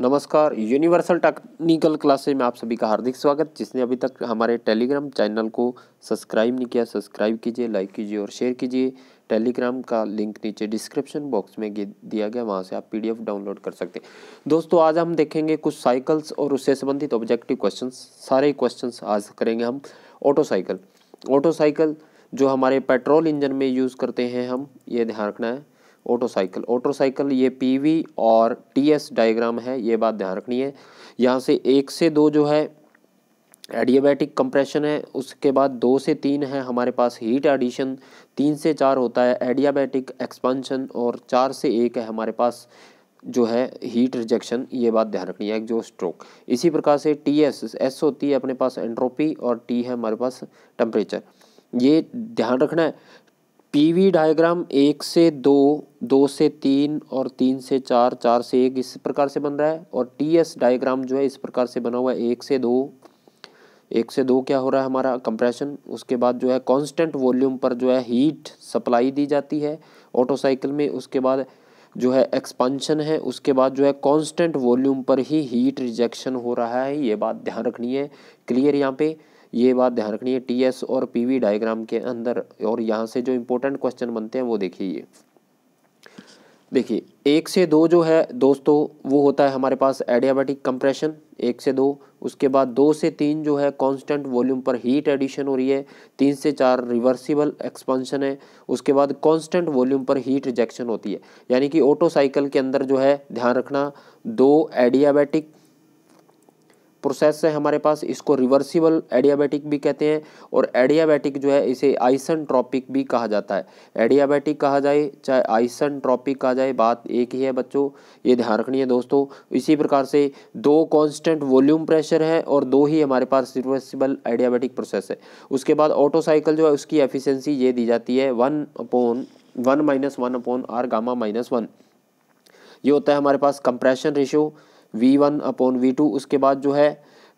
नमस्कार universal technical classes में आप सभी का हार्दिक स्वागत, जिसने अभी तक हमारे टेलीग्राम चैनल को सब्सक्राइब नहीं किया सब्सक्राइब कीजिए लाइक कीजिए और शेयर कीजिए। टेलीग्राम का लिंक नीचे डिस्क्रिप्शन बॉक्स में दिया गया, वहाँ से आप पीडीएफ डाउनलोड कर सकते हैं। दोस्तों, आज हम देखेंगे कुछ साइकिल्स और उससे संबंधित ऑब्जेक्टिव क्वेश्चन सारे क्वेश्चन आज करेंगे हम ऑटो साइकिल ऑटो साइकिल जो हमारे पेट्रोल इंजन में यूज़ करते हैं हम, ये ध्यान रखना है। Otto cycle. ऑटोसाइकिल ये पीवी और टीएस डायग्राम है, ये बात ध्यान रखनी है। यहाँ से एक से दो जो है, एडियाबैटिक कंप्रेशन है, उसके बाद दो से तीन है हमारे पास हीट एडिशन, तीन से चार होता है एडियाबैटिक एक्सपांशन और चार से एक है हमारे पास जो है हीट रिजेक्शन, ये बात ध्यान रखनी है जो स्ट्रोक। इसी प्रकार से टी एस एस होती है अपने पास एंट्रोपी और टी है हमारे पास टेम्परेचर। ये ध्यान रखना है पीवी डायग्राम एक से दो दो से तीन और तीन से चार चार से एक इस प्रकार से बन रहा है और टी एस डायग्राम जो है इस प्रकार से बना हुआ है, एक से दो। एक से दो क्या हो रहा है हमारा कंप्रेशन उसके बाद जो है कांस्टेंट वॉल्यूम पर जो है हीट सप्लाई दी जाती है। ऑटोसाइकिल में उसके बाद जो है एक्सपांशन है, उसके बाद जो है कांस्टेंट वॉल्यूम पर ही हीट रिजेक्शन हो रहा है, ये बात ध्यान रखनी है। क्लियर यहाँ पे? ये बात ध्यान रखनी है टी एस और पी वी डायग्राम के अंदर, और यहाँ से जो इम्पोर्टेंट क्वेश्चन बनते हैं, वो देखिए। ये देखिए, एक से दो जो है, दोस्तों, वो होता है हमारे पास एडियाबैटिक कंप्रेशन एक से दो। उसके बाद दो से तीन जो है कांस्टेंट वॉल्यूम पर हीट एडिशन हो रही है। तीन से चार रिवर्सिबल एक्सपांशन है। उसके बाद कांस्टेंट वॉल्यूम पर हीट रिजेक्शन होती है। यानी कि ऑटो साइकिल के अंदर जो है, ध्यान रखना, दो एडियाबैटिक प्रोसेस है हमारे पास, इसको रिवर्सिबल एडियाबैटिक भी कहते हैं और एडियाबैटिक जो है इसे आइसन ट्रॉपिक भी कहा जाता है। एडियाबैटिक कहा जाए, चाहे आइसन ट्रॉपिक कहा जाए, बात एक ही है बच्चों, ये ध्यान रखनी है दोस्तों। इसी प्रकार से दो कांस्टेंट वॉल्यूम प्रेशर है और दो ही हमारे पास रिवर्सिबल एडियाबैटिक प्रोसेस है। उसके बाद ऑटो साइकिल जो है, उसकी एफिशिएंसी ये दी जाती है one upon one minus one upon r gamma minus one ये होता है हमारे पास compression ratio V one upon V two उसके बाद जो है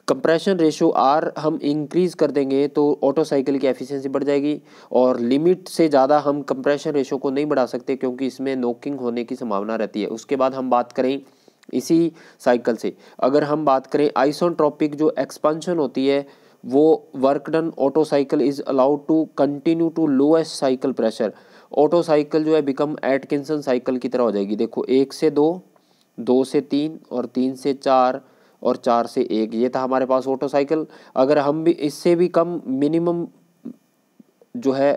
कंप्रेशन रेशो आर हम इंक्रीज कर देंगे तो ऑटो साइकिल की एफिशिएंसी बढ़ जाएगी और लिमिट से ज़्यादा हम कंप्रेशन रेशो को नहीं बढ़ा सकते क्योंकि इसमें नोकिंग होने की संभावना रहती है। उसके बाद हम बात करें इसी साइकिल से। अगर हम बात करें आइसोट्रॉपिक जो एक्सपेंशन होती है, वो work done Otto cycle is allowed to continue to lowest cycle pressure Otto cycle जो है बिकम एटकिंसन साइकिल की तरह हो जाएगी। देखो, एक से दो दो से तीन और तीन से चार और चार से एक। ये था हमारे पास ऑटो साइकिल अगर हम भी, इससे भी कम मिनिमम जो है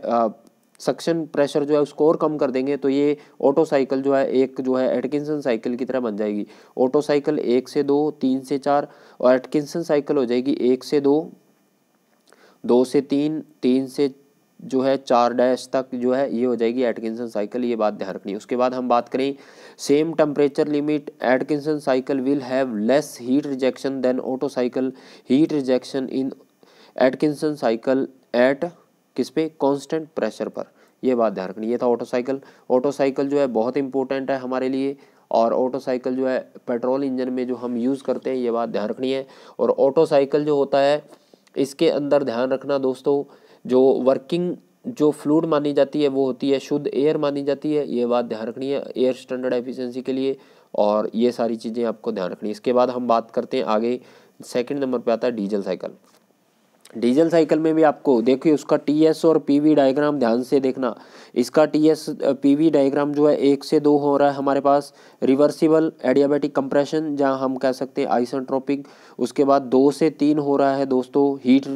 सक्शन प्रेशर जो है उसको और कम कर देंगे तो ये ऑटो साइकिल जो है, एक जो है एटकिंसन साइकिल की तरह बन जाएगी। ऑटो साइकिल एक से दो, तीन से चार और एटकिंसन साइकिल हो जाएगी एक से दो दो से तीन तीन से जो है चार डैश तक जो है ये हो जाएगी एटकिंसन साइकिल ये बात ध्यान रखनी उसके बाद हम बात करें same temperature limit Atkinson cycle will have less heat rejection than Otto cycle heat rejection in Atkinson cycle at किस पे? कांस्टेंट प्रेशर पर। ये बात ध्यान रखनी ये था ऑटो साइकिल ऑटो साइकिल जो है बहुत इंपॉर्टेंट है हमारे लिए और ऑटो साइकिल जो है पेट्रोल इंजन में जो हम यूज़ करते हैं, ये बात ध्यान रखनी है। और ऑटो साइकिल जो होता है, इसके अंदर ध्यान रखना दोस्तों जो वर्किंग जो फ्लूड मानी जाती है, वो होती है, शुद्ध एयर मानी जाती है। ये बात ध्यान रखनी है एयर स्टैंडर्ड एफिशिएंसी के लिए और ये सारी चीज़ें आपको ध्यान रखनी है। इसके बाद हम बात करते हैं आगे सेकंड नंबर पे आता है डीजल साइकिल डीजल साइकिल में भी आपको, देखिए उसका टी एस और पी वी डायग्राम ध्यान से देखना। इसका T S P V diagram जो है, एक से दो हो रहा है हमारे पास। रिवर्सिबल एडियाबेटिक कंप्रेशन जहाँ हम कह सकते हैं आइसोट्रोपिक उसके बाद दो से तीन हो रहा है दोस्तों हीट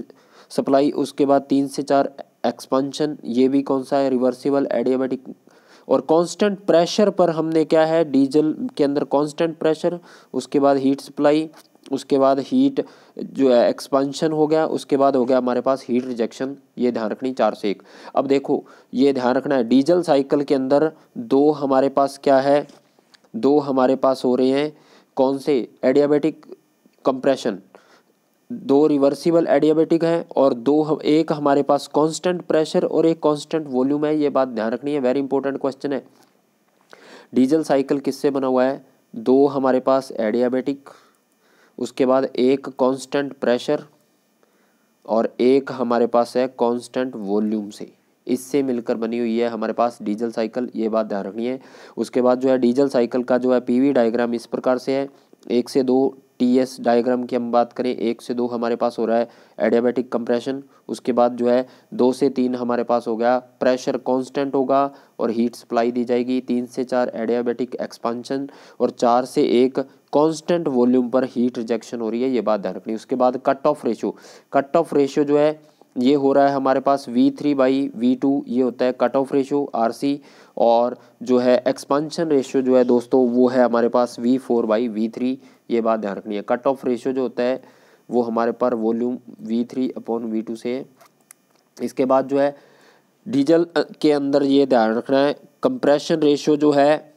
सप्लाई, उसके बाद तीन से चार एक्सपांशन ये भी कौन सा है? रिवर्सिबल एडियाबेटिक और कांस्टेंट प्रेशर पर हमने क्या है? डीजल के अंदर कांस्टेंट प्रेशर उसके बाद हीट सप्लाई उसके बाद हीट जो है एक्सपांशन हो गया, उसके बाद हो गया हमारे पास हीट रिजेक्शन ये ध्यान रखनी चार से एक। अब देखो, ये ध्यान रखना है डीजल साइकिल के अंदर दो हमारे पास क्या है? दो हमारे पास हो रहे हैं, कौन से? एडियाबेटिक कंप्रेशन दो रिवर्सिबल एडियाबेटिक है और दो एक हमारे पास कांस्टेंट प्रेशर और एक कांस्टेंट वॉल्यूम है, ये बात ध्यान रखनी है वेरी इंपॉर्टेंट क्वेश्चन है। डीजल साइकिल किससे बना हुआ है? दो हमारे पास एडियाबेटिक उसके बाद एक कांस्टेंट प्रेशर और एक हमारे पास है कांस्टेंट वॉल्यूम से। इससे मिलकर बनी हुई है हमारे पास डीजल साइकिल ये बात ध्यान रखनी है। उसके बाद जो है डीजल साइकिल का जो है पीवी डायग्राम इस प्रकार से है। एक से दो टी एस डायग्राम की हम बात करें, एक से दो हमारे पास हो रहा है एडियाबेटिक कंप्रेशन उसके बाद जो है दो से तीन हमारे पास हो गया प्रेशर कांस्टेंट होगा और हीट सप्लाई दी जाएगी, तीन से चार एडियाबेटिक एक्सपांशन और चार से एक कांस्टेंट वॉल्यूम पर हीट रिजेक्शन हो रही है, ये बात ध्यान रखनी उसके बाद cut off ratio cut off ratio जो है, ये हो रहा है हमारे पास V three by V two ये होता है cut off ratio r c और जो है एक्सपांशन रेशियो जो है दोस्तों, वो है हमारे पास V four by V three ये बात ध्यान रखनी है। कट ऑफ़ रेशियो जो होता है, वो हमारे पर volume V three upon V two से है। इसके बाद जो है डीजल के अंदर ये ध्यान रखना है कंप्रेशन रेशियो जो है,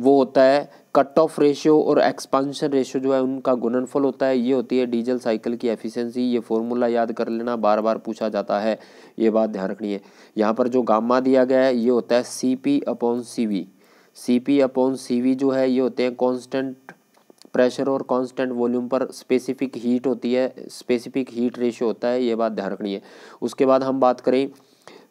वो होता है कट ऑफ़ रेशियो और एक्सपांशन रेशियो जो है, उनका गुणनफल होता है। ये होती है डीजल साइकिल की एफिशिएंसी ये फॉर्मूला याद कर लेना बार बार पूछा जाता है। ये बात ध्यान रखनी है। यहाँ पर जो गामा दिया गया है, ये होता है C P upon C V C P upon C V जो है, ये होते हैं कॉन्स्टेंट प्रेशर और कांस्टेंट वॉल्यूम पर स्पेसिफिक हीट होती है, स्पेसिफिक हीट रेशियो होता है, ये बात ध्यान रखनी है। उसके बाद हम बात करें,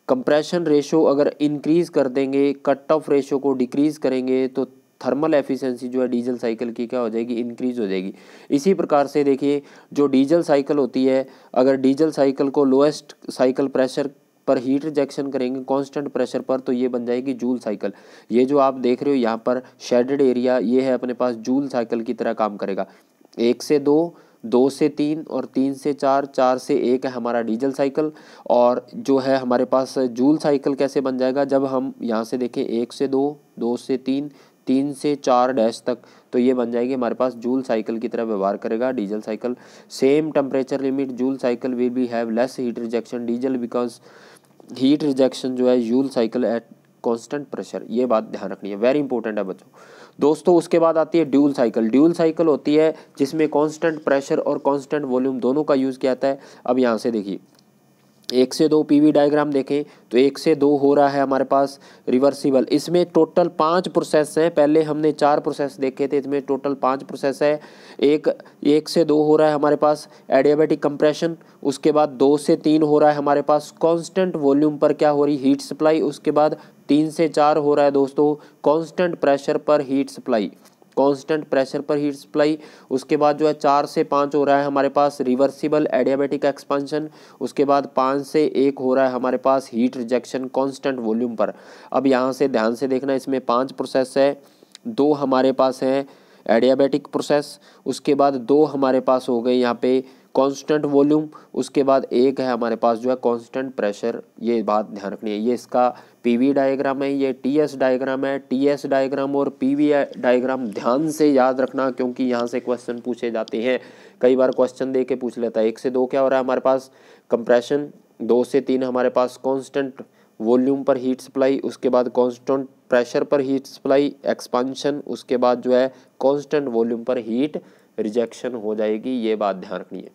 कंप्रेशन रेशियो अगर इंक्रीज कर देंगे कट ऑफ़ रेशियो को डिक्रीज करेंगे तो थर्मल एफिशिएंसी जो है डीजल साइकिल की क्या हो जाएगी? इंक्रीज हो जाएगी। इसी प्रकार से देखिए, जो डीजल साइकिल होती है, अगर डीजल साइकिल को लोएस्ट साइकिल प्रेशर पर हीट रिजेक्शन करेंगे कांस्टेंट प्रेशर पर तो ये बन जाएगी जूल साइकिल ये जो आप देख रहे हो यहाँ पर शेडेड एरिया ये है अपने पास जूल साइकिल की तरह काम करेगा. एक से दो दो से तीन और तीन से चार चार से एक है हमारा डीजल साइकिल और जो है हमारे पास जूल साइकिल कैसे बन जाएगा? जब हम यहाँ से देखें, एक से दो दो से तीन तीन से चार डैश तक तो ये बन जाएगी हमारे पास जूल साइकिल की तरह व्यवहार करेगा diesel cycle same temperature limit Joule cycle will be have less heat rejection diesel because heat rejection जो है Joule cycle at constant pressure ये बात ध्यान रखनी है वेरी इंपॉर्टेंट है बच्चों। दोस्तों, उसके बाद आती है ड्यूल साइकिल ड्यूल साइकिल होती है जिसमें कांस्टेंट प्रेशर और कांस्टेंट वॉल्यूम दोनों का यूज़ किया जाता है। अब यहाँ से देखिए एक से दो पीवी डायग्राम देखें तो एक से दो हो रहा है हमारे पास रिवर्सिबल इसमें टोटल पाँच प्रोसेस हैं, पहले हमने चार प्रोसेस देखे थे, इसमें टोटल पाँच प्रोसेस है। एक एक से दो हो रहा है हमारे पास एडियाबेटिक कंप्रेशन उसके बाद दो से तीन हो रहा है हमारे पास कांस्टेंट वॉल्यूम पर क्या हो रही हीट सप्लाई उसके बाद तीन से चार हो रहा है दोस्तों कांस्टेंट प्रेशर पर हीट सप्लाई कांस्टेंट प्रेशर पर हीट सप्लाई उसके बाद जो है चार से पाँच हो रहा है हमारे पास रिवर्सिबल एडियाबेटिक एक्सपांशन उसके बाद पाँच से एक हो रहा है हमारे पास हीट रिजेक्शन कांस्टेंट वॉल्यूम पर। अब यहाँ से ध्यान से देखना, इसमें पाँच प्रोसेस है, दो हमारे पास हैं एडियाबेटिक प्रोसेस उसके बाद दो हमारे पास हो गए यहाँ पे कांस्टेंट वॉल्यूम उसके बाद एक है हमारे पास जो है कांस्टेंट प्रेशर ये बात ध्यान रखनी है। ये इसका पीवी डायग्राम है, ये टीएस डायग्राम है। टीएस डायग्राम और पीवी डायग्राम ध्यान से याद रखना क्योंकि यहाँ से क्वेश्चन पूछे जाते हैं। कई बार क्वेश्चन दे के पूछ लेता है। एक से दो क्या हो रहा है हमारे पास? कंप्रेशन दो से तीन हमारे पास कॉन्स्टेंट वॉल्यूम पर हीट सप्लाई उसके बाद कॉन्स्टेंट प्रेशर पर हीट सप्लाई एक्सपांशन उसके बाद जो है कॉन्स्टेंट वॉल्यूम पर हीट रिजेक्शन हो जाएगी। ये बात ध्यान रखनी है।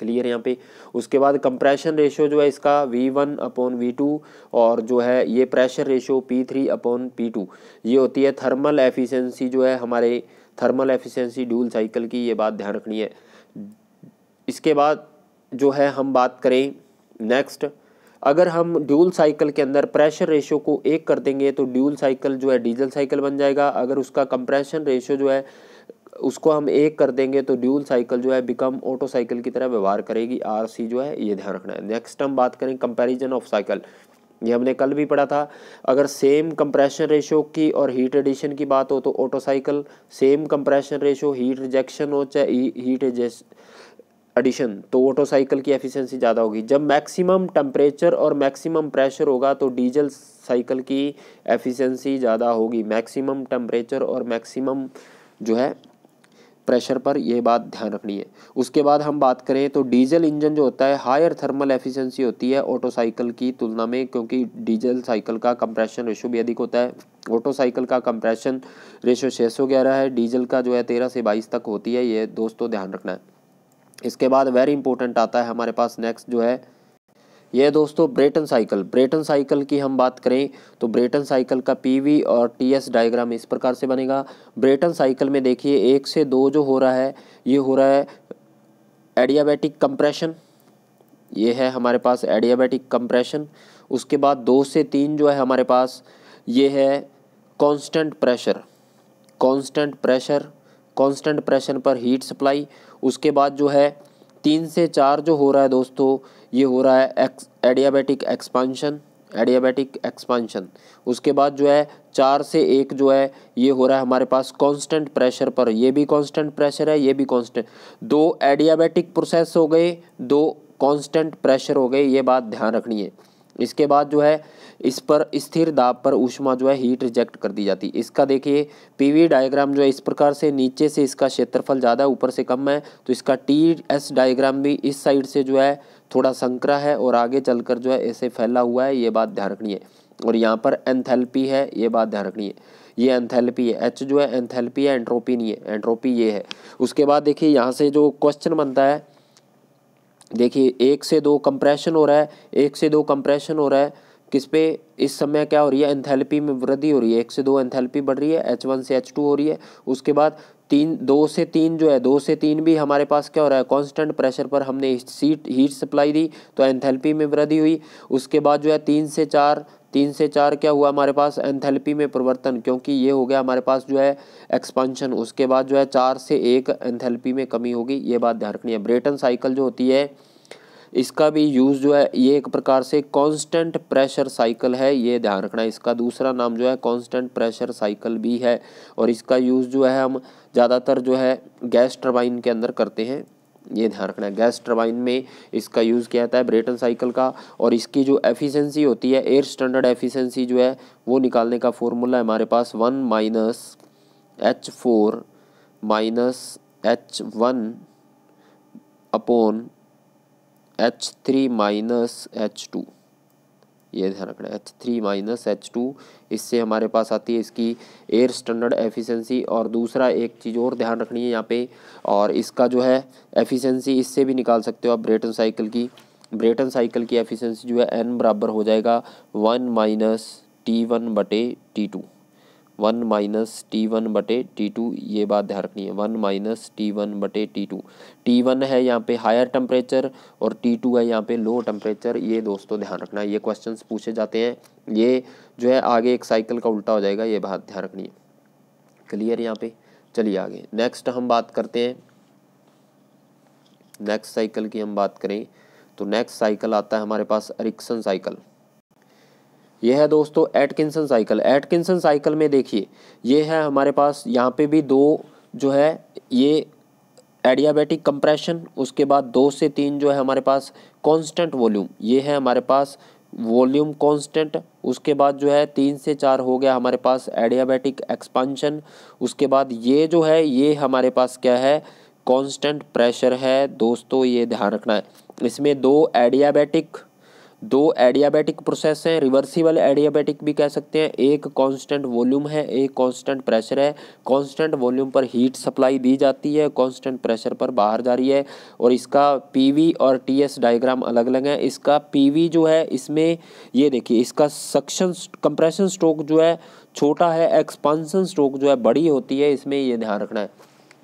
क्लियर यहाँ पे। उसके बाद कंप्रेशन रेशियो जो है इसका V one upon V two और जो है ये pressure ratio P three upon P two ये होती है थर्मल एफिशिएंसी जो है हमारे थर्मल एफिशिएंसी ड्यूल साइकिल की ये बात ध्यान रखनी है। इसके बाद जो है हम बात करें नेक्स्ट अगर हम ड्यूल साइकिल के अंदर प्रेशर रेशियो को एक कर देंगे तो ड्यूल साइकिल जो है डीजल साइकिल बन जाएगा। अगर उसका कंप्रेशन रेशियो जो है उसको हम एक कर देंगे तो ड्यूल साइकिल जो है बिकम ऑटो साइकिल की तरह व्यवहार करेगी आर सी जो है, ये ध्यान रखना है। नेक्स्ट हम बात करें कंपैरिजन ऑफ़ साइकिल ये हमने कल भी पढ़ा था। अगर सेम कंप्रेशन रेशो की और हीट एडिशन की बात हो तो Otto cycle same compression ratio heat rejection हो चाहे हीट एडिशन तो ऑटो साइकिल की एफिशिएंसी ज़्यादा होगी। जब मैक्सिमम टेम्परेचर और मैक्सिमम प्रेशर होगा तो डीजल साइकिल की एफिशिएंसी ज़्यादा होगी। मैक्सिमम टेम्परेचर और मैक्सिमम जो है प्रेशर पर यह बात ध्यान रखनी है। उसके बाद हम बात करें तो डीजल इंजन जो होता है हायर थर्मल एफिशिएंसी होती है ऑटो साइकिल की तुलना में, क्योंकि डीजल साइकिल का कंप्रेशन रेशो भी अधिक होता है। ऑटो साइकिल का कंप्रेशन रेशो छः सौ ग्यारह है, डीजल का जो है तेरह से बाईस तक होती है, ये दोस्तों ध्यान रखना है। इसके बाद वेरी इंपॉर्टेंट आता है हमारे पास नेक्स्ट जो है ये दोस्तों ब्रेटन साइकिल ब्रेटन साइकिल की हम बात करें तो ब्रेटन साइकिल का पीवी और टीएस डायग्राम इस प्रकार से बनेगा। ब्रेटन साइकिल में देखिए, एक से दो जो हो रहा है, ये हो रहा है एडियाबैटिक कंप्रेशन ये है हमारे पास एडियाबैटिक कंप्रेशन उसके बाद दो से तीन जो है हमारे पास, ये है constant pressure constant pressure constant pressure पर हीट सप्लाई उसके बाद जो है तीन से चार जो हो रहा है दोस्तों ये हो रहा है ex adiabatic expansion adiabatic expansion उसके बाद जो है, चार से एक जो है, ये हो रहा है हमारे पास कांस्टेंट प्रेशर पर। ये भी कांस्टेंट प्रेशर है, ये भी कांस्टेंट दो एडियाबेटिक प्रोसेस हो गए, दो कांस्टेंट प्रेशर हो गए, ये बात ध्यान रखनी है। इसके बाद जो है, इस पर स्थिर दाब पर ऊष्मा जो है हीट रिजेक्ट कर दी जाती है। इसका देखिए पीवी डायग्राम जो है, इस प्रकार से नीचे से इसका क्षेत्रफल ज़्यादा, ऊपर से कम है तो इसका टी एस डायग्राम भी इस साइड से जो है थोड़ा संकरा है और आगे चलकर जो है ऐसे फैला हुआ है, ये बात ध्यान रखनी है। और यहाँ पर एंथैल्पी है, ये बात ध्यान रखनी है। ये एंथैल्पी है एच जो है एंथैल्पी है, एंट्रोपी नहीं है, एंट्रोपी ये है। उसके बाद देखिए यहाँ से जो क्वेश्चन बनता है, देखिए एक से दो कंप्रेशन हो रहा है, एक से दो कंप्रेशन हो रहा है, किस पे, इस समय क्या हो रही है, एंथैल्पी में वृद्धि हो रही है। एक से दो एंथैल्पी बढ़ रही है एच वन से एच टू हो रही है, उसके बाद तीन, दो से तीन जो है, दो से तीन भी हमारे पास क्या हो रहा है? कांस्टेंट प्रेशर पर हमने सीट हीट सप्लाई दी तो एंथैल्पी में वृद्धि हुई। उसके बाद जो है, तीन से चार, तीन से चार क्या हुआ हमारे पास? एंथैल्पी में परिवर्तन, क्योंकि ये हो गया हमारे पास जो है एक्सपांशन उसके बाद जो है, चार से एक एंथैल्पी में कमी होगी। ये बात ध्यान रखनी है। ब्रेटन साइकिल जो होती है इसका भी यूज़ जो है, ये एक प्रकार से कांस्टेंट प्रेशर साइकिल है, ये ध्यान रखना इसका दूसरा नाम जो है कांस्टेंट प्रेशर साइकिल भी है। और इसका यूज़ जो है, हम ज़्यादातर जो है गैस टर्बाइन के अंदर करते हैं। ये ध्यान रखना है गैस टर्बाइन में इसका यूज़ किया जाता है ब्रेटन साइकिल का। और इसकी जो एफिशिएंसी होती है एयर स्टैंडर्ड एफिशिएंसी जो है, वो निकालने का फॉर्मूला है हमारे पास one minus H four minus H one upon H three minus H two ये ध्यान रखना H three minus H two इससे हमारे पास आती है इसकी एयर स्टैंडर्ड एफिशिएंसी और दूसरा एक चीज़ और ध्यान रखनी है यहाँ पे, और इसका जो है एफिशिएंसी इससे भी निकाल सकते हो आप ब्रेटन साइकिल की। ब्रेटन साइकिल की एफिशिएंसी जो है एन बराबर हो जाएगा वन माइनस टी वन बटे T two. One minus T one बटे टी टू, ये बात ध्यान रखनी है। वन माइनस टी वन बटे टी टू। टी वन है यहाँ पे हायर टेम्परेचर और टी टू है यहाँ पे लो टेम्परेचर ये दोस्तों ध्यान रखना है। ये क्वेश्चंस पूछे जाते हैं। ये जो है आगे एक साइकिल का उल्टा हो जाएगा, ये बात ध्यान रखनी है। क्लियर यहाँ पे? चलिए आगे। नेक्स्ट हम बात करते हैं। नेक्स्ट साइकिल की हम बात करें तो नेक्स्ट साइकिल आता है हमारे पास अरिक्सन साइकिल यह है दोस्तों एटकिंसन साइकिल एटकिंसन साइकिल में देखिए, ये है हमारे पास, यहाँ पे भी दो जो है, ये एडियाबेटिक कंप्रेशन उसके बाद दो से तीन जो है हमारे पास कांस्टेंट वॉल्यूम ये है हमारे पास वॉल्यूम कांस्टेंट उसके बाद जो है तीन से चार हो गया हमारे पास एडियाबेटिक एक्सपांशन उसके बाद ये जो है, ये हमारे पास क्या है? कांस्टेंट प्रेशर है। दोस्तों, ये ध्यान रखना है। इसमें दो एडियाबेटिक दो एडियाबेटिक प्रोसेस हैं रिवर्सिबल एडियाबेटिक भी कह सकते हैं। एक कांस्टेंट वॉल्यूम है, एक कांस्टेंट प्रेशर है। कांस्टेंट वॉल्यूम पर हीट सप्लाई दी जाती है कांस्टेंट प्रेशर पर बाहर जा रही है। और इसका पीवी और टीएस डायग्राम अलग अलग है। इसका पीवी जो है, इसमें ये देखिए, इसका सक्शन कंप्रेशन स्ट्रोक जो है, छोटा है एक्सपांसन स्ट्रोक जो है, बड़ी होती है। इसमें ये ध्यान रखना है।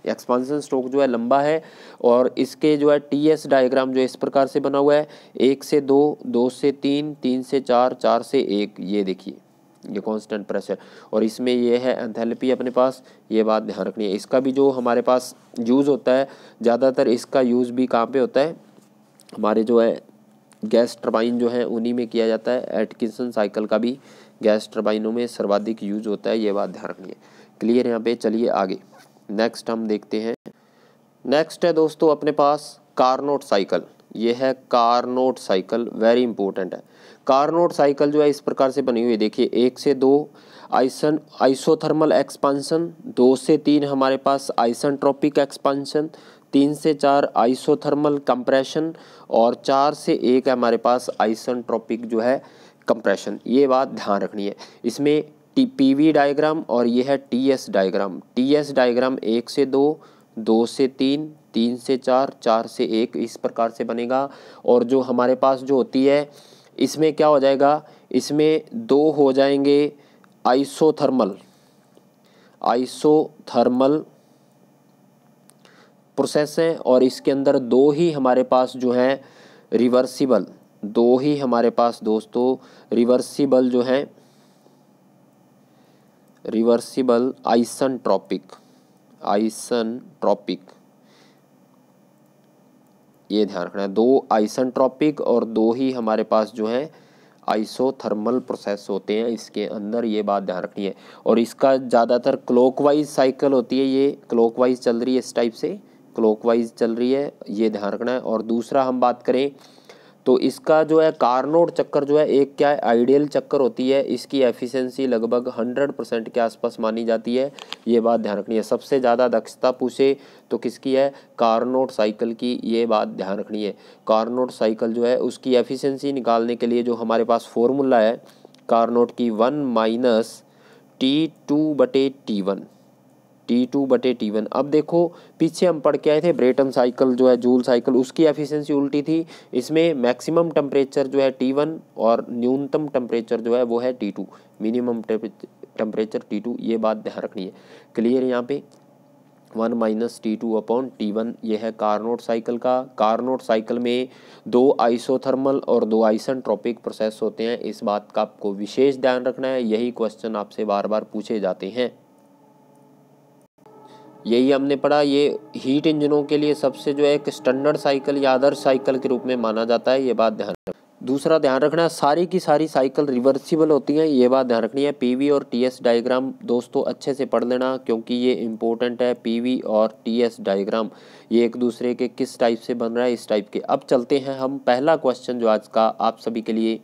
एक्सपांसन स्ट्रोक जो है लंबा है और इसके जो है टी एस डायग्राम जो इस प्रकार से बना हुआ है। एक से दो दो से तीन तीन से चार चार से एक, ये देखिए, ये कांस्टेंट प्रेशर और इसमें ये है एंथैल्पी अपने पास, ये बात ध्यान रखनी है। इसका भी जो हमारे पास यूज़ होता है, ज़्यादातर इसका यूज़ भी कहाँ पे होता है? हमारे जो है गैस टर्बाइन जो है, उन्हीं में किया जाता है। एटकिंसन साइकिल का भी गैस टर्बाइनों में सर्वाधिक यूज़ होता है, ये बात ध्यान रखनी है। क्लियर यहाँ पे? चलिए आगे। नेक्स्ट हम देखते हैं। नेक्स्ट है दोस्तों अपने पास कारनोट साइकिल ये है कारनोट साइकिल वेरी इंपॉर्टेंट है। कारनोट साइकिल जो है इस प्रकार से बनी हुई है। देखिए, एक से दो आइसन आइसोथर्मल एक्सपांसन दो से तीन हमारे पास आइसन ट्रॉपिक एक्सपांसन तीन से चार आइसोथर्मल कंप्रेशन और चार से एक हमारे पास आइसन ट्रॉपिक जो है कंप्रेशन ये बात ध्यान रखनी है। इसमें टी पी वी डायग्राम और ये है T S diagram. T S diagram एक से दो दो से तीन तीन से चार चार से एक इस प्रकार से बनेगा। और जो हमारे पास जो होती है, इसमें क्या हो जाएगा? इसमें दो हो जाएँगे आइसोथर्मल। आइसोथर्मल प्रोसेस हैं और इसके अंदर दो ही हमारे पास जो हैं रिवर्सिबल। दो ही हमारे पास दोस्तों रिवर्सिबल जो हैं reversible isentropic isentropic ये ध्यान रखना है। दो आइसन ट्रॉपिक और दो ही हमारे पास जो है आइसोथर्मल प्रोसेस होते हैं। इसके अंदर ये बात ध्यान रखनी है। और इसका ज़्यादातर क्लॉकवाइज साइकिल होती है ये। क्लॉकवाइज चल रही है इस टाइप से। क्लॉकवाइज चल रही है, ये ध्यान रखना है। और दूसरा हम बात करें तो इसका जो है कारनोड चक्कर जो है, एक क्या है, आइडियल चक्कर होती है। इसकी एफिशिएंसी लगभग हंड्रेड परसेंट के आसपास मानी जाती है। ये बात ध्यान रखनी है। सबसे ज़्यादा दक्षता पूछे तो किसकी है? कारनोट साइकिल की ये बात ध्यान रखनी है। कारनोट साइकिल जो है, उसकी एफिशिएंसी निकालने के लिए जो हमारे पास फॉर्मूला है, कारनोट की वन माइनस टी टू बटे टी वन। टी टू बटे टी वन अब देखो, पीछे हम पढ़ के आए थे ब्रेटन साइकिल जो है जूल साइकिल उसकी एफिशिएंसी उल्टी थी। इसमें मैक्सिमम टेम्परेचर जो है टी वन और न्यूनतम टेम्परेचर जो है, वो है T two minimum temperature T two ये बात ध्यान रखनी है। क्लियर यहाँ पे? One minus T two upon T one, ये है कारनोट साइकिल का। कारनोट साइकिल में दो आइसोथर्मल और दो आइसनट्रॉपिक प्रोसेस होते हैं। इस बात का आपको विशेष ध्यान रखना है। यही क्वेश्चन आपसे बार बार पूछे जाते हैं। यही हमने पढ़ा, ये हीट इंजनों के लिए सबसे जो है एक स्टैंडर्ड साइकिल या आदर्श साइकिल के रूप में माना जाता है, ये बात ध्यान दूसरा ध्यान रखना, सारी की सारी साइकिल रिवर्सिबल होती हैं, ये बात ध्यान रखनी है। पीवी और टीएस डायग्राम दोस्तों अच्छे से पढ़ लेना, क्योंकि ये इंपॉर्टेंट है पीवी और टीएस डायग्राम ये एक दूसरे के किस टाइप से बन रहा है, इस टाइप के। अब चलते हैं हम, पहला क्वेश्चन जो आज का आप सभी के लिए,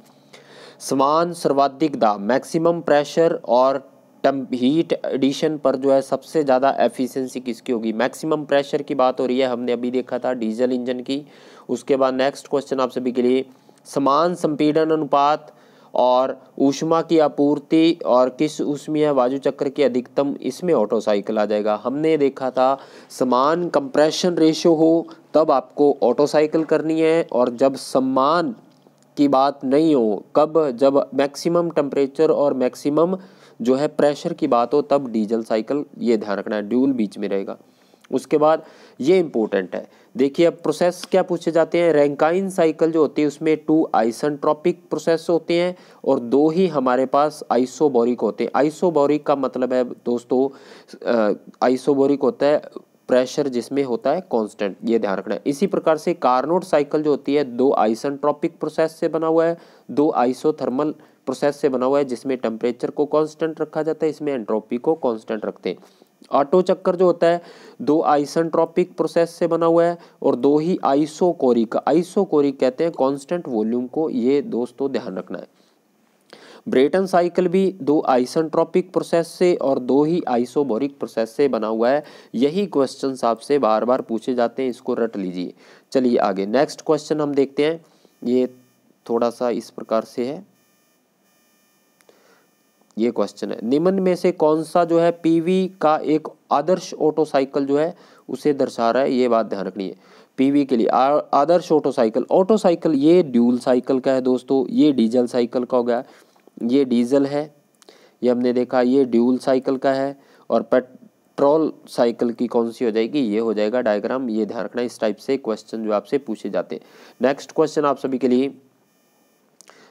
समान सर्वाधिक दाब मैक्सिमम प्रेशर और टम हीट एडिशन पर जो है सबसे ज़्यादा एफिशिएंसी किसकी होगी? मैक्सिमम प्रेशर की बात हो रही है, हमने अभी देखा था डीजल इंजन की। उसके बाद नेक्स्ट क्वेश्चन आप सभी के लिए, समान संपीड़न अनुपात और ऊष्मा की आपूर्ति और किस ऊष्मीय वायु चक्र की अधिकतम, इसमें ऑटो साइकिल आ जाएगा। हमने देखा था समान कंप्रेशन रेशियो हो, तब आपको ऑटो साइकिल करनी है और जब समान की बात नहीं हो, कब? जब मैक्सिमम टेम्परेचर और मैक्सिमम जो है प्रेशर की बात हो, तब डीजल साइकिल ये ध्यान रखना है ड्यूल बीच में रहेगा। उसके बाद ये इंपॉर्टेंट है। देखिए, अब प्रोसेस क्या पूछे जाते हैं? रैंकाइन साइकिल जो होती है, उसमें टू आइसनट्रॉपिक प्रोसेस होते हैं और दो ही हमारे पास आइसोबोरिक होते हैं। आइसोबोरिक का मतलब है, दोस्तों आइसोबोरिक होता है प्रेशर जिसमें होता है कांस्टेंट ये ध्यान रखना है। इसी प्रकार से कार्नोट साइकिल जो होती है, दो आइसनट्रॉपिक प्रोसेस से बना हुआ है, दो आइसोथर्मल प्रोसेस से बना हुआ है, जिसमें टेम्परेचर को कांस्टेंट रखा जाता है, इसमें एंट्रोपी को कांस्टेंट रखते हैं। ऑटो चक्कर जो होता है, दो आइसनट्रॉपिक प्रोसेस से बना हुआ है और दो ही आइसोकोरिक आइसोकोरिक कहते हैं कांस्टेंट वॉल्यूम को, ये दोस्तों ध्यान रखना है। ब्रेटन साइकिल भी दो आइसनट्रॉपिक प्रोसेस से और दो ही आइसोबोरिक प्रोसेस से बना हुआ है। यही क्वेश्चन आपसे बार बार पूछे जाते हैं, इसको रट लीजिए। चलिए आगे नेक्स्ट क्वेश्चन हम देखते हैं। ये थोड़ा सा इस प्रकार से है। ये क्वेश्चन है। निम्न में से कौन सा जो है पीवी का एक आदर्श ऑटो साइकिल जो है, उसे दर्शा रहा है? ये बात ध्यान रखनी है। पीवी के लिए आदर्श ऑटो साइकिल ऑटो साइकिल ये ड्यूल साइकिल का है दोस्तों। ये डीजल साइकिल का हो गया। ये डीजल है। ये हमने देखा, ये ड्यूल साइकिल का है और पेट्रोल साइकिल की कौन सी हो जाएगी? ये हो जाएगा डायग्राम ये ध्यान रखना इस टाइप से क्वेश्चन जो आपसे पूछे जाते हैं। नेक्स्ट क्वेश्चन आप सभी के लिए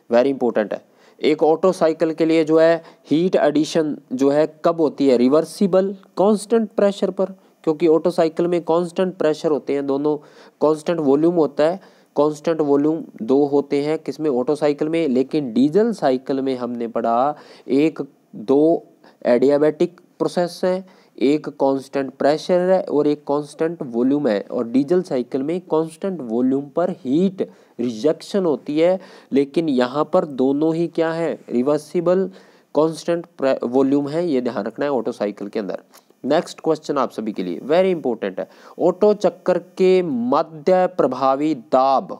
वेरी इंपॉर्टेंट है। एक ऑटो साइकिल के लिए जो है हीट एडिशन जो है कब होती है? रिवर्सिबल कांस्टेंट प्रेशर पर। क्योंकि ऑटो साइकिल में कांस्टेंट प्रेशर होते हैं दोनों। कांस्टेंट वॉल्यूम होता है। कांस्टेंट वॉल्यूम दो होते हैं किसमें? ऑटो साइकिल में। लेकिन डीजल साइकिल में हमने पढ़ा, एक, दो एडियाबैटिक प्रोसेस है। एक कांस्टेंट प्रेशर है और एक कांस्टेंट वॉल्यूम है और डीजल साइकिल में कांस्टेंट वॉल्यूम पर हीट रिजेक्शन होती है, लेकिन यहाँ पर दोनों ही क्या है? रिवर्सिबल कांस्टेंट वॉल्यूम है, ये ध्यान रखना है ऑटो साइकिल के अंदर। नेक्स्ट क्वेश्चन आप सभी के लिए वेरी इंपॉर्टेंट है। ऑटो चक्कर के मध्य प्रभावी दाब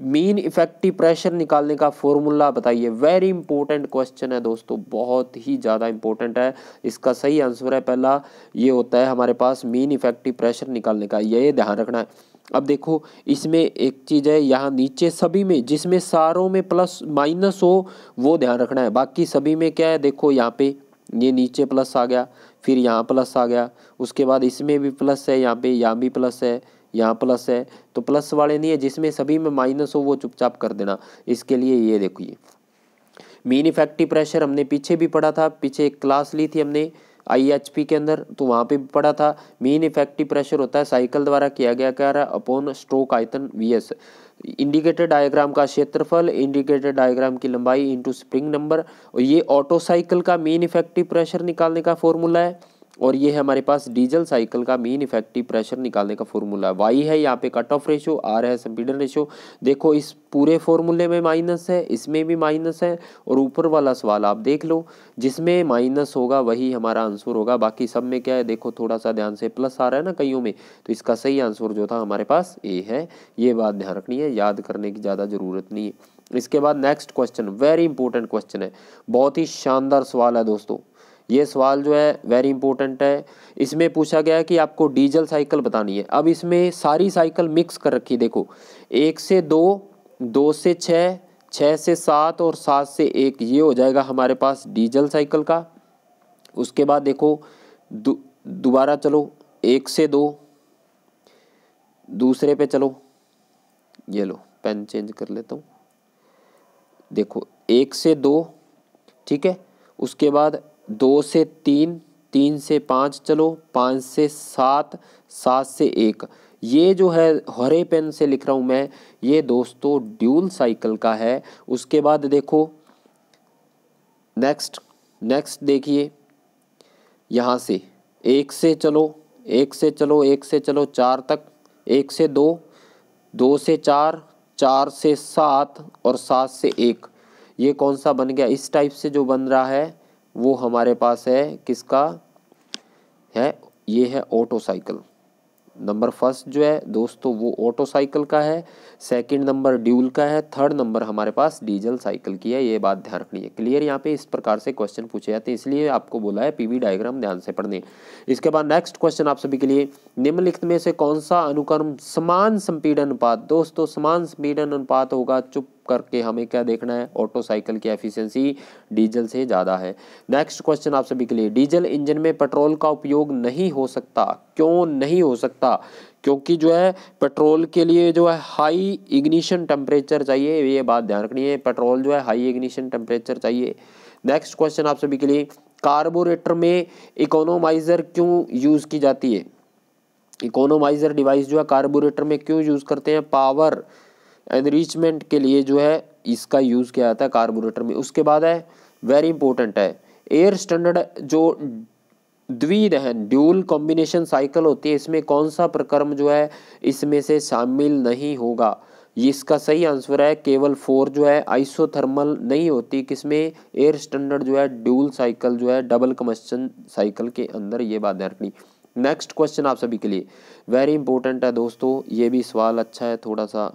मीन इफ़ेक्टिव प्रेशर निकालने का फॉर्मूला बताइए। वेरी इंपॉर्टेंट क्वेश्चन है दोस्तों, बहुत ही ज़्यादा इंपॉर्टेंट है। इसका सही आंसर है पहला, ये होता है हमारे पास मीन इफ़ेक्टिव प्रेशर निकालने का, ये ध्यान रखना है। अब देखो, इसमें एक चीज़ है, यहाँ नीचे सभी में, जिसमें सारों में प्लस माइनस हो, वो ध्यान रखना है। बाकी सभी में क्या है, देखो यहाँ पे, ये नीचे प्लस आ गया, फिर यहाँ प्लस आ गया, उसके बाद इसमें भी प्लस है, यहाँ पे, यहाँ भी प्लस है। यहाँ प्लस है तो प्लस वाले नहीं है, जिसमें सभी में माइनस हो, वो चुपचाप कर देना। इसके लिए ये देखो ये। मीन इफ़ेक्टिव प्रेशर हमने पीछे भी पढ़ा था, पीछे एक क्लास ली थी हमने आईएचपी के अंदर तो वहाँ पे भी पढ़ा था। मीन इफ़ेक्टिव प्रेशर होता है साइकिल द्वारा किया गया क्या रहा अपॉन स्ट्रोक आयतन वी एस इंडिकेटर डायग्राम का क्षेत्रफल इंडिकेटर डायग्राम की लंबाई इंटू स्प्रिंग नंबर और ये ऑटो साइकिल का मीन इफ़ेक्टिव प्रेशर निकालने का फॉर्मूला है। और ये है हमारे पास डीजल साइकिल का मीन इफ़ेक्टिव प्रेशर निकालने का फॉर्मूला वाई है यहाँ पे कट ऑफ़ रेशो आर है संपीडन रेशो देखो इस पूरे फॉर्मूले में माइनस है, इसमें भी माइनस है और ऊपर वाला सवाल आप देख लो, जिसमें माइनस होगा वही हमारा आंसर होगा। बाकी सब में क्या है, देखो थोड़ा सा ध्यान से प्लस आ रहा है ना कईयों में तो इसका सही आंसर जो था हमारे पास ए है। ये बात ध्यान रखनी है, याद करने की ज़्यादा ज़रूरत नहीं है। इसके बाद next question very important question है। बहुत ही शानदार सवाल है दोस्तों। ये सवाल जो है वेरी इंपॉर्टेंट है। इसमें पूछा गया है कि आपको डीजल साइकिल बतानी है। अब इसमें सारी साइकिल मिक्स कर रखी देखो, एक से दो दो से छः छः से सात और सात से एक, ये हो जाएगा हमारे पास डीजल साइकिल का। उसके बाद देखो दोबारा चलो, एक से दो, दूसरे पे चलो। ये लो पेन चेंज कर लेता हूँ। देखो, एक से दो, ठीक है? उसके बाद दो से तीन तीन से पाँच, चलो पाँच से सात सात से एक। ये जो है, हरे पेन से लिख रहा हूँ मैं, ये दोस्तों ड्यूल साइकिल का है। उसके बाद देखो, नेक्स्ट नेक्स्ट देखिए, यहाँ से, एक से चलो, एक से चलो, एक से चलो, चार तक, एक से दो दो से चार चार से सात और सात से एक। ये कौन सा बन गया? इस टाइप से जो बन रहा है वो हमारे पास है, किसका? है, ये है ऑटो साइकिल नंबर फ़र्स्ट जो है, दोस्तों, वो ऑटो साइकिल का है. सेकंड नंबर ड्यूल का है. थर्ड नंबर हमारे पास डीजल साइकिल की है. ये बात ध्यान रखनी है. क्लियर यहाँ पे इस प्रकार से क्वेश्चन पूछे जाते हैं. इसलिए आपको बोला है पीवी डायग्राम ध्यान से पढ़ने. इसके बाद नेक्स्ट क्वेश्चन आप सभी के लिए, निम्नलिखित में से कौन सा अनुक्रम समान संपीडन अनुपात, दोस्तों, समान संपीडन अनुपात होगा? चुप करके हमें क्या देखना है? ऑटो साइकिल की एफिशिएंसी डीजल से ज़्यादा है। नेक्स्ट क्वेश्चन आप सभी के लिए डीजल इंजन में पेट्रोल का उपयोग नहीं हो सकता। क्यों नहीं हो सकता? क्योंकि जो है पेट्रोल के लिए जो है हाई इग्निशन टेम्परेचर चाहिए, ये बात ध्यान रखनी है। पेट्रोल जो है हाई इग्निशन टेम्परेचर चाहिए। नेक्स्ट क्वेश्चन आप सभी के लिए कार्बोरेटर में इकोनोमाइजर क्यों यूज़ की जाती है? इकोनोमाइजर डिवाइस जो है कार्बोरेटर में क्यों यूज़ करते हैं? पावर एनरिचमेंट के लिए जो है, इसका यूज़ किया जाता है कार्बोरेटर में। उसके बाद है वेरी इंपॉर्टेंट है एयर स्टैंडर्ड जो द्विदहन ड्यूल कॉम्बिनेशन साइकिल होती है, इसमें कौन सा प्रक्रम जो है, इसमें से शामिल नहीं होगा? इसका सही आंसर है, केवल फोर जो है आइसोथर्मल नहीं होती, किसमें? एयर स्टैंडर्ड जो है ड्यूल साइकिल जो है डबल कमस्टन साइकिल के अंदर, ये बात ध्यान रखनी। नेक्स्ट क्वेश्चन आप सभी के लिए। वेरी इंपॉर्टेंट है दोस्तों, ये भी सवाल अच्छा है, थोड़ा सा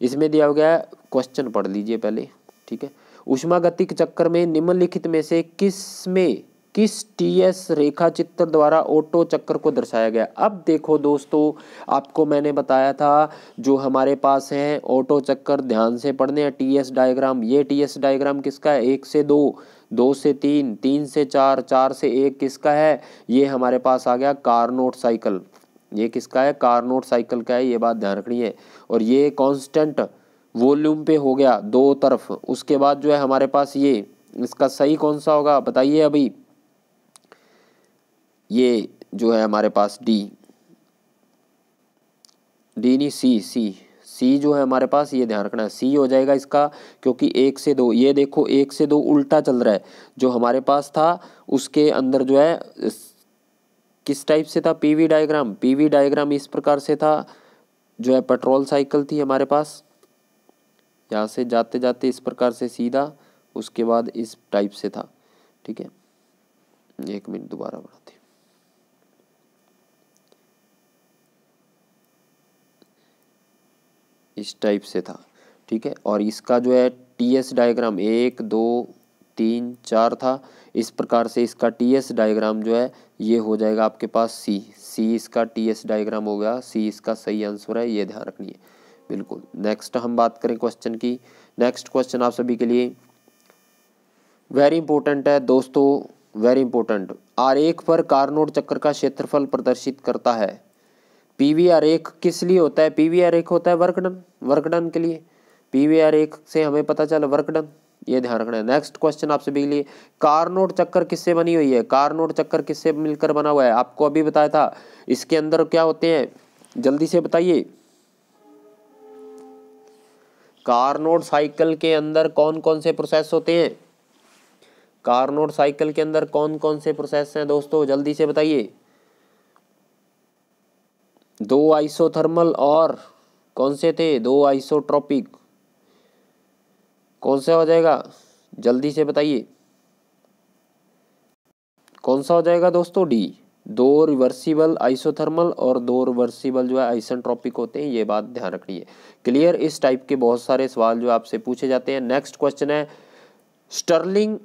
इसमें दिया गया है क्वेश्चन पढ़ लीजिए पहले, ठीक है? उष्मागतिक चक्कर में निम्नलिखित में से किसमें, किस टी एस रेखा चित्र द्वारा ऑटो चक्कर को दर्शाया गया? अब देखो दोस्तों, आपको मैंने बताया था, जो हमारे पास है ऑटो चक्कर ध्यान से पढ़ने हैं टी एस डायग्राम ये टी एस डायग्राम किसका है? एक से दो दो से तीन तीन से चार चार से एक किसका है? ये हमारे पास आ गया कारनोट साइकिल ये किसका है? कारनोट साइकिल का है, ये बात ध्यान रखनी है। और ये कांस्टेंट वॉल्यूम पे हो गया दो तरफ़। उसके बाद जो है हमारे पास ये, इसका सही कौन सा होगा, बताइए अभी। ये जो है हमारे पास डी डी नहीं सी सी सी जो है हमारे पास, ये ध्यान रखना है। सी हो जाएगा इसका, क्योंकि एक से दो, ये देखो, एक से दो उल्टा चल रहा है। जो हमारे पास था, उसके अंदर जो है किस टाइप से था? पीवी डायग्राम पीवी डायग्राम इस प्रकार से था। जो है पेट्रोल साइकिल थी हमारे पास। यहाँ से जाते जाते इस प्रकार से सीधा, उसके बाद इस टाइप से था। ठीक है? एक मिनट दोबारा बढ़ाते इस टाइप से था। ठीक है? और इसका जो है टी एस डायग्राम एक, दो तीन, चार था। इस प्रकार से इसका टी एस डायग्राम जो है, ये हो जाएगा आपके पास सी सी इसका टी एस डायग्राम हो गया। सी इसका सही आंसर है, ये ध्यान रखनी है। बिल्कुल। नेक्स्ट हम बात करें क्वेश्चन की। नेक्स्ट क्वेश्चन आप सभी के लिए वेरी इंपॉर्टेंट है। दोस्तों वेरी इंपॉर्टेंट आरेख पर कारनोट चक्र का क्षेत्रफल प्रदर्शित करता है। पीवी आरेख किस लिए होता है? पीवी आरेख होता है वर्कडन वर्कडन के लिए। पीवी आरेख से हमें पता चला वर्कडन ये ध्यान रखना है। नेक्स्ट क्वेश्चन आपसे लिए कारनोट चक्कर किससे बनी हुई है? कारनोट चक्कर किससे मिलकर बना हुआ है? आपको अभी बताया था, इसके अंदर क्या होते हैं? जल्दी से बताइए। कारनोट साइकिल के अंदर कौन कौन से प्रोसेस होते हैं? कारनोट साइकिल के अंदर कौन कौन से प्रोसेस हैं दोस्तों? जल्दी से बताइए। दो आइसोथर्मल और कौन से थे? दो आइसोट्रॉपिक कौन सा हो जाएगा? जल्दी से बताइए। कौन सा हो जाएगा दोस्तों? डी दो रिवर्सिबल आइसोथर्मल और दो रिवर्सिबल जो है आइसोट्रॉपिक होते हैं, ये बात ध्यान रखनी है। क्लियर इस टाइप के बहुत सारे सवाल जो आपसे पूछे जाते हैं। नेक्स्ट क्वेश्चन है स्टर्लिंग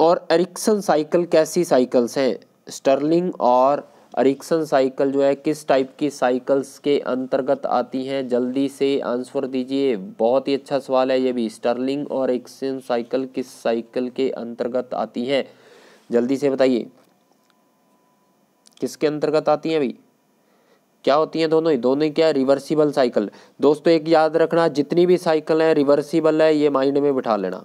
और एरिक्सन साइकिल कैसी साइकिल्स हैं? स्टर्लिंग और अरिक्सन साइकिल जो है, किस टाइप की साइकिल्स के अंतर्गत आती हैं? जल्दी से आंसर दीजिए। बहुत ही अच्छा सवाल है ये भी। स्टर्लिंग और एरिक्सन साइकिल किस साइकिल के अंतर्गत आती हैं? जल्दी से बताइए। किसके अंतर्गत आती हैं अभी? क्या होती हैं दोनों ही? दोनों ही क्या? Reversible cycle. दोस्तों, एक याद रखना, जितनी भी साइकिल है, रिवर्सिबल है, ये माइंड में बिठा लेना।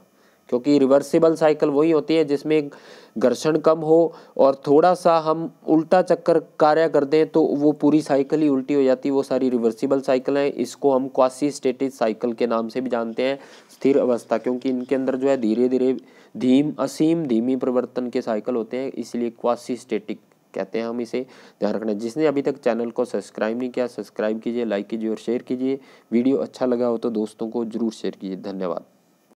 क्योंकि रिवर्सिबल साइकिल वही होती है जिसमें घर्षण कम हो और थोड़ा सा हम उल्टा चक्कर कार्य कर दें तो वो पूरी साइकिल ही उल्टी हो जाती है। वो सारी रिवर्सिबल साइकिल हैं। इसको हम क्वासी स्टेटिक साइकिल के नाम से भी जानते हैं। स्थिर अवस्था, क्योंकि इनके अंदर जो है धीरे धीरे धीम, असीम, धीमी परिवर्तन के साइकिल होते हैं। इसलिए क्वासी स्टेटिक कहते हैं हम इसे। ध्यान रखना। जिसने अभी तक चैनल को सब्सक्राइब नहीं किया, सब्सक्राइब कीजिए लाइक कीजिए और शेयर कीजिए। वीडियो अच्छा लगा हो तो दोस्तों को ज़रूर शेयर कीजिए। धन्यवाद।